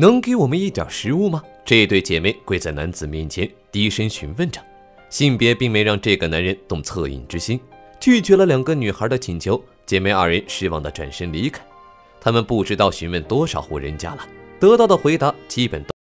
能给我们一点食物吗？这对姐妹跪在男子面前，低声询问着。性别并没让这个男人动恻隐之心，拒绝了两个女孩的请求。姐妹二人失望地转身离开。他们不知道询问多少户人家了，得到的回答基本都。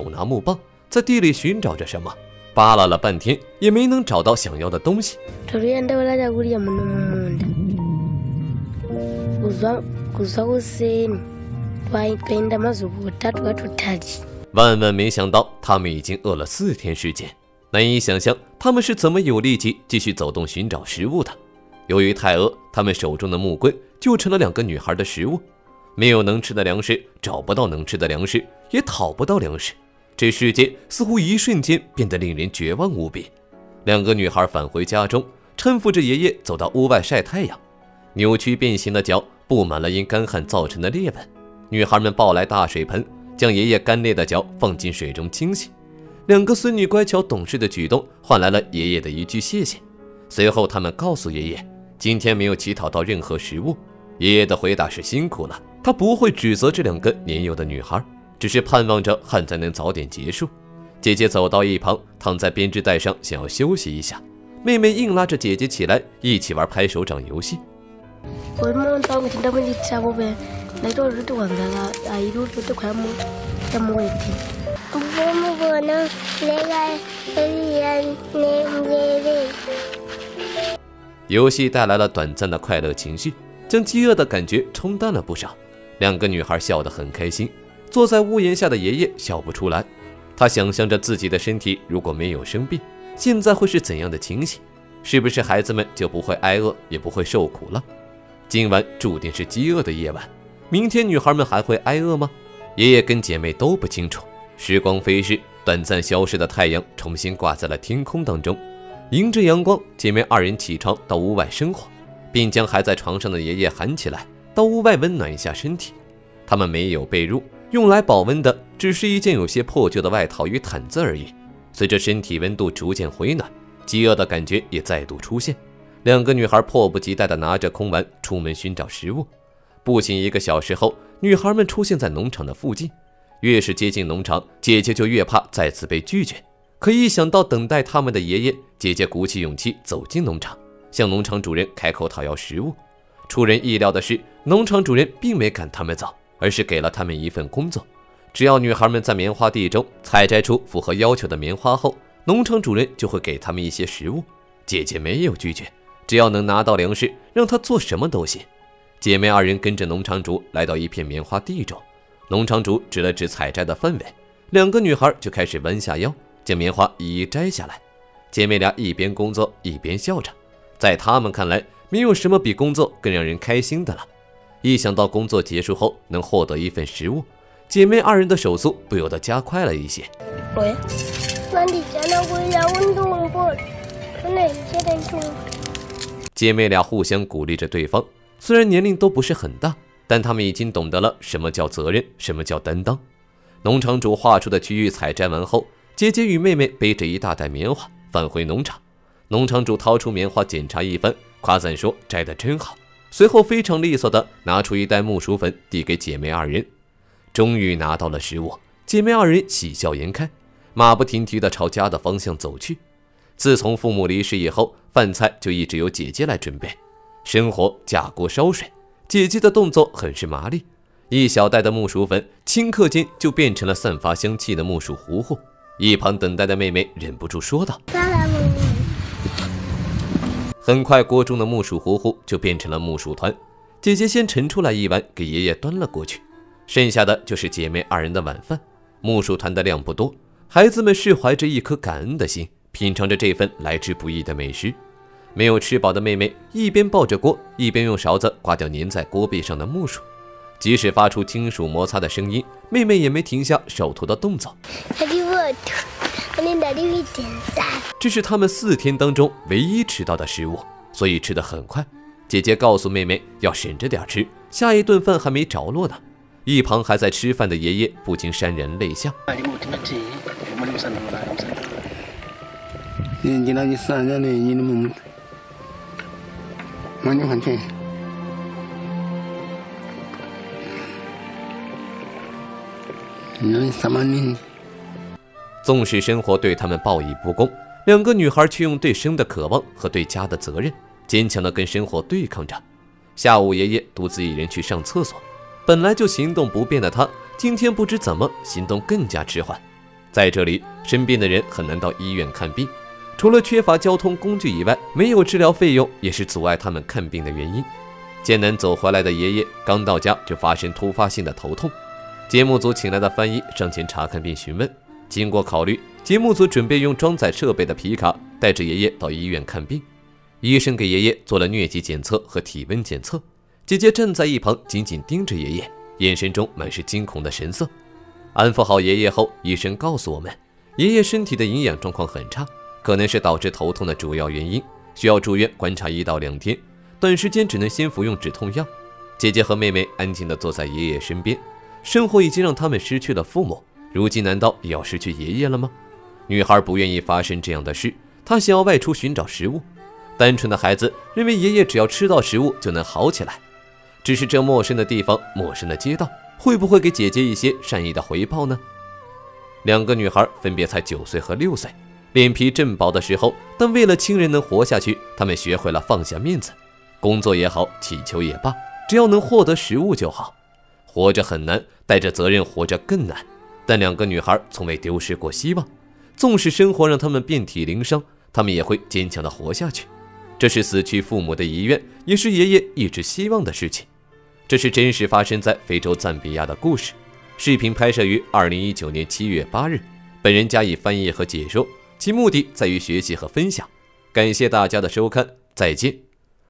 手拿木棒，在地里寻找着什么，扒拉了半天也没能找到想要的东西。万万没想到，他们已经饿了四天时间，难以想象他们是怎么有力气继续走动寻找食物的。由于太饿，他们手中的木棍就成了两个女孩的食物。没有能吃的粮食，找不到能吃的粮食，也讨不到粮食。这世界似乎一瞬间变得令人绝望无比。两个女孩返回家中，搀扶着爷爷走到屋外晒太阳。扭曲变形的脚布满了因干旱造成的裂纹。女孩们抱来大水盆，将爷爷干裂的脚放进水中清洗。两个孙女乖巧懂事的举动换来了爷爷的一句谢谢。随后，他们告诉爷爷，今天没有乞讨到任何食物。爷爷的回答是辛苦了，他不会指责这两个年幼的女孩。只是盼望着旱灾能早点结束。姐姐走到一旁，躺在编织袋上，想要休息一下。妹妹硬拉着姐姐起来，一起玩拍手掌游戏。游戏带来了短暂的快乐情绪，将饥饿的感觉冲淡了不少。两个女孩笑得很开心。坐在屋檐下的爷爷笑不出来，他想象着自己的身体如果没有生病，现在会是怎样的情形？是不是孩子们就不会挨饿，也不会受苦了？今晚注定是饥饿的夜晚，明天女孩们还会挨饿吗？爷爷跟姐妹都不清楚。时光飞逝，短暂消失的太阳重新挂在了天空当中，迎着阳光，姐妹二人起床到屋外生火，并将还在床上的爷爷喊起来，到屋外温暖一下身体。他们没有被褥。用来保温的只是一件有些破旧的外套与毯子而已。随着身体温度逐渐回暖，饥饿的感觉也再度出现。两个女孩迫不及待地拿着空碗出门寻找食物。步行一个小时后，女孩们出现在农场的附近。越是接近农场，姐姐就越怕再次被拒绝。可一想到等待他们的爷爷，姐姐鼓起勇气走进农场，向农场主人开口讨要食物。出人意料的是，农场主人并没赶他们走。而是给了他们一份工作，只要女孩们在棉花地中采摘出符合要求的棉花后，农场主人就会给他们一些食物。姐姐没有拒绝，只要能拿到粮食，让她做什么都行。姐妹二人跟着农场主来到一片棉花地中，农场主指了指采摘的范围，两个女孩就开始弯下腰将棉花一一摘下来。姐妹俩一边工作一边笑着，在她们看来，没有什么比工作更让人开心的了。一想到工作结束后能获得一份食物，姐妹二人的手速不由得加快了一些。姐妹俩互相鼓励着对方，虽然年龄都不是很大，但她们已经懂得了什么叫责任，什么叫担当。农场主画出的区域采摘完后，姐姐与妹妹背着一大袋棉花返回农场。农场主掏出棉花检查一番，夸赞说：“摘得真好。”随后非常利索地拿出一袋木薯粉，递给姐妹二人。终于拿到了食物，姐妹二人喜笑颜开，马不停蹄地朝家的方向走去。自从父母离世以后，饭菜就一直由姐姐来准备。生火架锅烧水，姐姐的动作很是麻利。一小袋的木薯粉，顷刻间就变成了散发香气的木薯糊糊。一旁等待的妹妹忍不住说道：“很快，锅中的木薯糊糊就变成了木薯团。姐姐先盛出来一碗，给爷爷端了过去。剩下的就是姐妹二人的晚饭。木薯团的量不多，孩子们是怀着一颗感恩的心，品尝着这份来之不易的美食。没有吃饱的妹妹一边抱着锅，一边用勺子刮掉粘在锅壁上的木薯。即使发出金属摩擦的声音，妹妹也没停下手头的动作。这是他们四天当中唯一吃到的食物，所以吃得很快。姐姐告诉妹妹要省着点吃，下一顿饭还没着落呢。一旁还在吃饭的爷爷不禁潸然泪下。纵使生活对他们报以不公，两个女孩却用对生的渴望和对家的责任，坚强地跟生活对抗着。下午，爷爷独自一人去上厕所，本来就行动不便的他，今天不知怎么行动更加迟缓。在这里，生病的人很难到医院看病，除了缺乏交通工具以外，没有治疗费用也是阻碍他们看病的原因。艰难走回来的爷爷刚到家就发生突发性的头痛。节目组请来的翻译上前查看并询问，经过考虑，节目组准备用装载设备的皮卡带着爷爷到医院看病。医生给爷爷做了疟疾检测和体温检测，姐姐站在一旁紧紧盯着爷爷，眼神中满是惊恐的神色。安抚好爷爷后，医生告诉我们，爷爷身体的营养状况很差，可能是导致头痛的主要原因，需要住院观察一到两天，短时间只能先服用止痛药。姐姐和妹妹安静地坐在爷爷身边。生活已经让他们失去了父母，如今难道也要失去爷爷了吗？女孩不愿意发生这样的事，她想要外出寻找食物。单纯的孩子认为爷爷只要吃到食物就能好起来。只是这陌生的地方，陌生的街道，会不会给姐姐一些善意的回报呢？两个女孩分别才九岁和六岁，脸皮正薄的时候，但为了亲人能活下去，她们学会了放下面子。工作也好，乞求也罢，只要能获得食物就好。活着很难，带着责任活着更难。但两个女孩从未丢失过希望，纵使生活让她们遍体鳞伤，她们也会坚强地活下去。这是死去父母的遗愿，也是爷爷一直希望的事情。这是真实发生在非洲赞比亚的故事。视频拍摄于二零一九年七月八日，本人加以翻译和解说，其目的在于学习和分享。感谢大家的收看，再见。